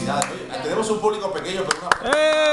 Felicidades. Oye, tenemos un público pequeño, pero una... Eh,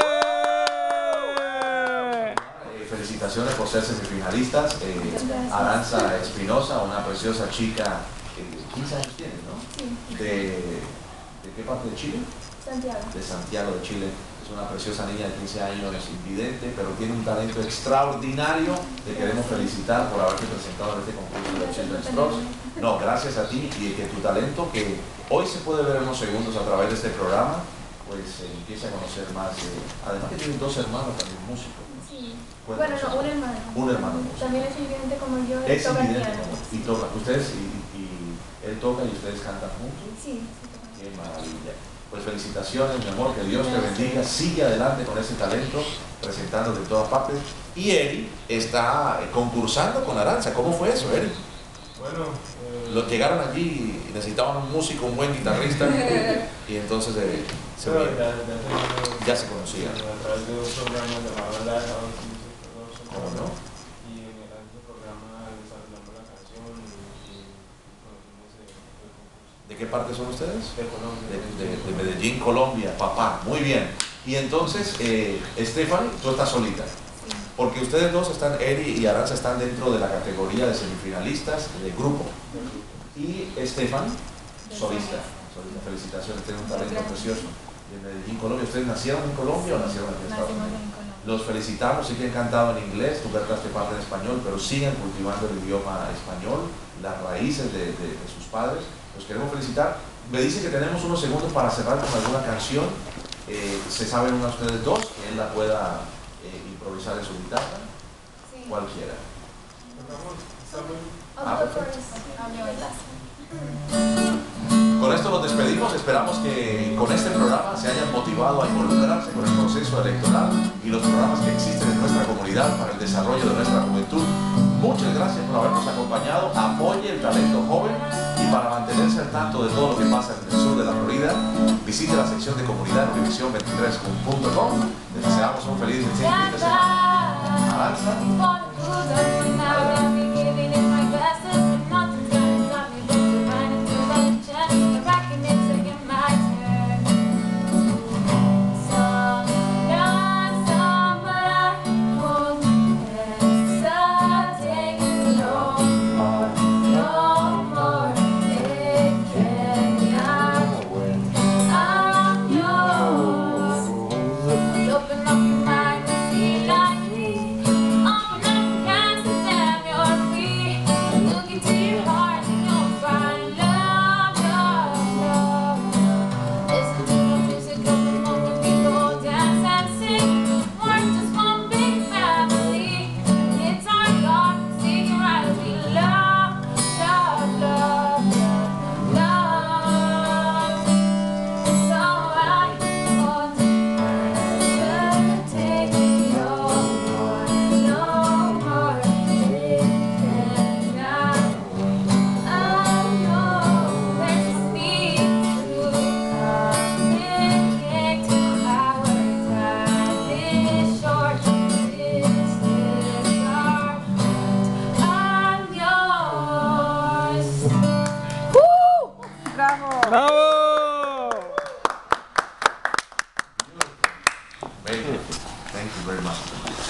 felicitaciones por ser semifinalistas. Eh. Aranza Espinosa, una preciosa chica, eh, 15 años tienes, ¿no? Sí, De, ¿De qué parte de Chile? Santiago. De Santiago de Chile. Es una preciosa niña de 15 años, es invidente, pero tiene un talento extraordinario. Te queremos felicitar por haberte presentado en este concurso de Children's Cross. No, gracias a ti y que tu talento, que hoy se puede ver en unos segundos a través de este programa, pues se empiece a conocer más. eh, además que tienes dos hermanos también músicos. Sí. Bueno, no, un hermano. Un hermano músico. También es evidente como yo, Es toca evidente. piano. ¿no? Y toca. Ustedes y, y él toca y ustedes cantan juntos. Sí. Qué maravilla. Pues felicitaciones, mi amor, que Dios te bendiga, sigue adelante con ese talento, presentándote en todas partes. Y Eri está eh, concursando con Aranza. ¿Cómo fue eso, Eri? Bueno, eh, Los llegaron allí y necesitaban un músico, un buen guitarrista, y entonces eh, se ya, ya, Ya se conocían. A través de un programa llamado Live House Music Production ¿Cómo no? Y en el- en ese programa desarrollamos la canción y, y conocimos el, el concurso. ¿De qué parte son ustedes? De Colombia. De, de- de Medellín, Colombia, papá, muy bien. Y entonces, eh, Stephanie, tú estás solita. Porque ustedes dos están, Eri y Aranza están dentro de la categoría de semifinalistas de grupo. Y Stephanie, solista. solista. Felicitaciones, tienen un talento precioso. De Medellín, Colombia. ¿Ustedes nacieron en Colombia o nacieron aquí en Estados Unidos? Los felicitamos, sí que han cantado en inglés, tú cantaste parte en español, pero sigan cultivando el idioma español, las raíces de, de- de sus padres. Los queremos felicitar. Me dice que tenemos unos segundos para cerrar con alguna canción. Eh, ¿Se saben una de ustedes dos? Que él la pueda eh, improvisar en su guitarra. Sí. Cualquiera. Ah. Con esto nos despedimos. Esperamos que con este programa se hayan motivado a involucrarse con el proceso electoral y los programas que existen en nuestra comunidad para el desarrollo de nuestra juventud. Muchas gracias por habernos acompañado. Apoye el talento joven y para mantenerse al tanto de todo lo que pasa en el sur de la Florida, visite la sección de comunidad en univision23.com. Les deseamos un feliz fin de semana. Avanza.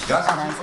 Graças a Deus.